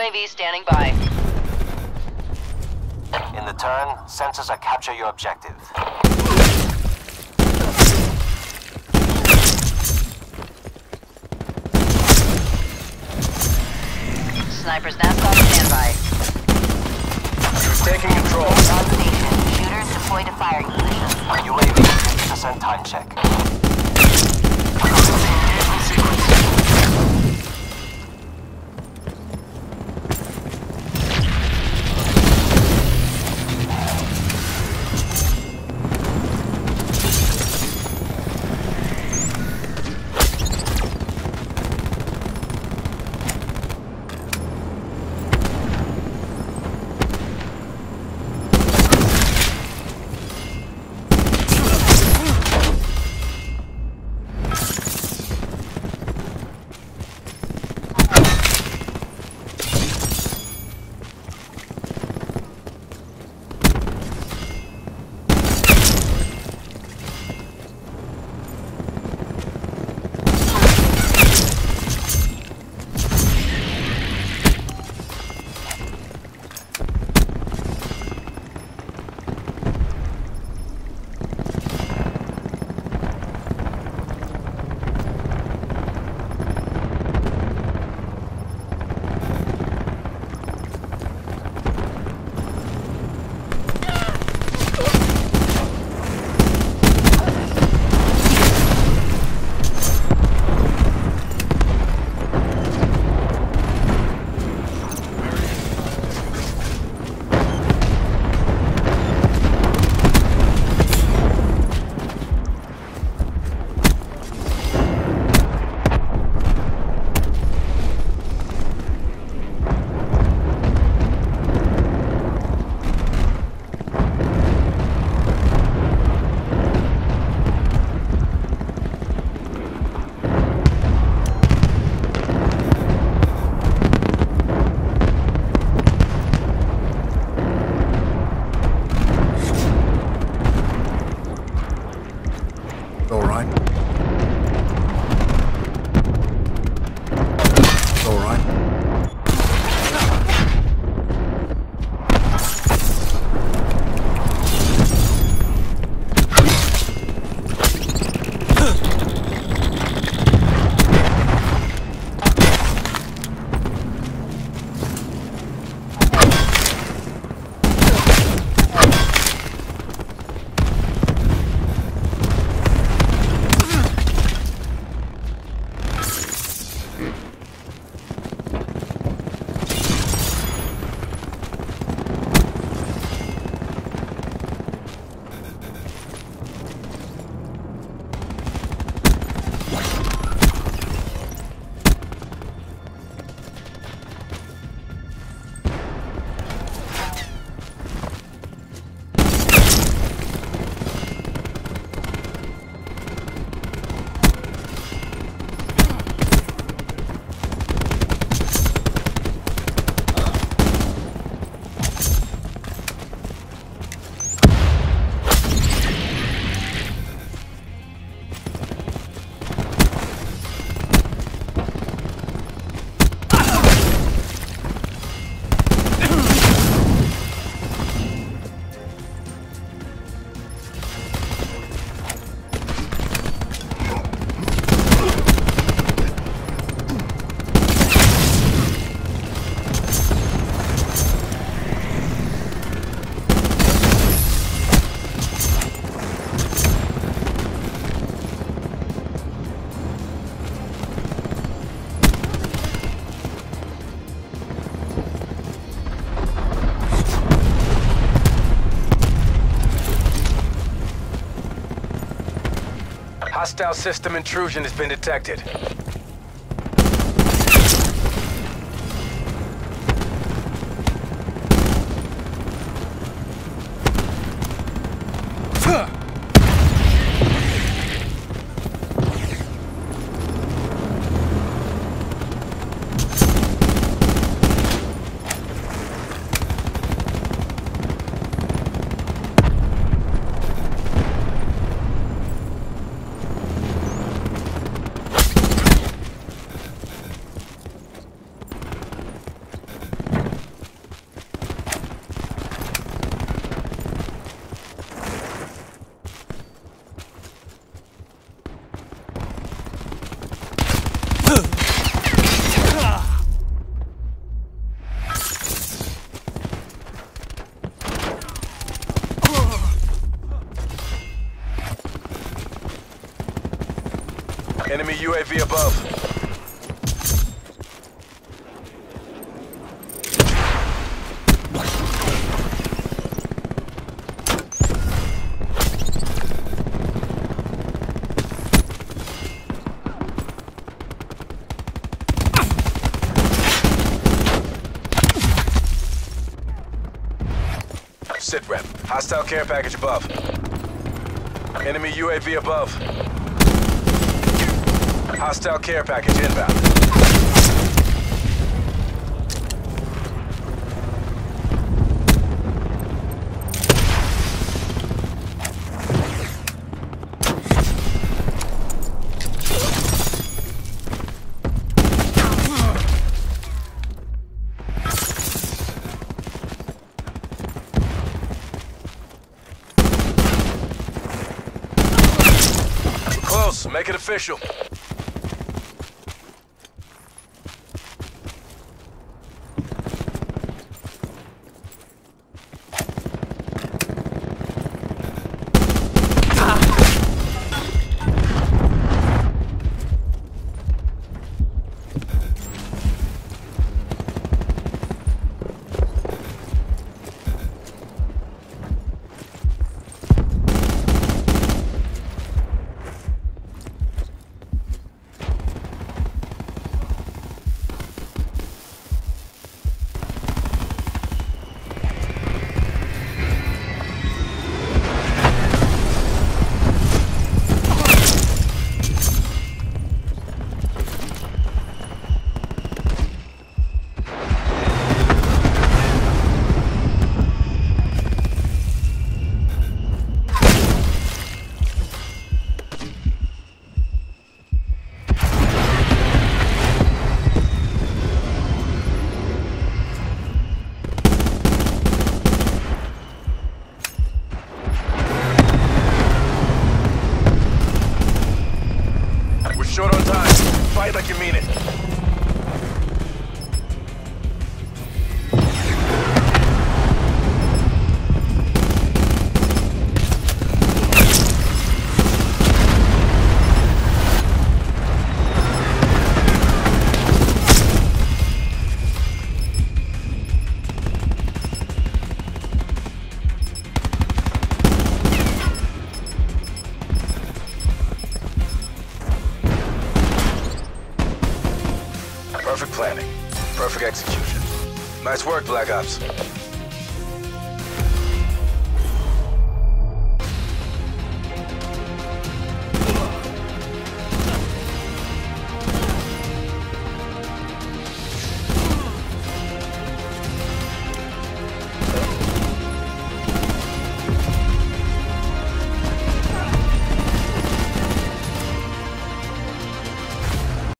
UAV standing by. In the turn, sensors are capture your objective. Sniper's on standby. Taking control. On station. Shooters deploy to fire position. UAV 50% time check. Hostile system intrusion has been detected. Enemy UAV above. Sit rep. Hostile care package above. Enemy UAV above. Hostile care package inbound. Make it official. Planning. Perfect execution. Nice work, Black Ops.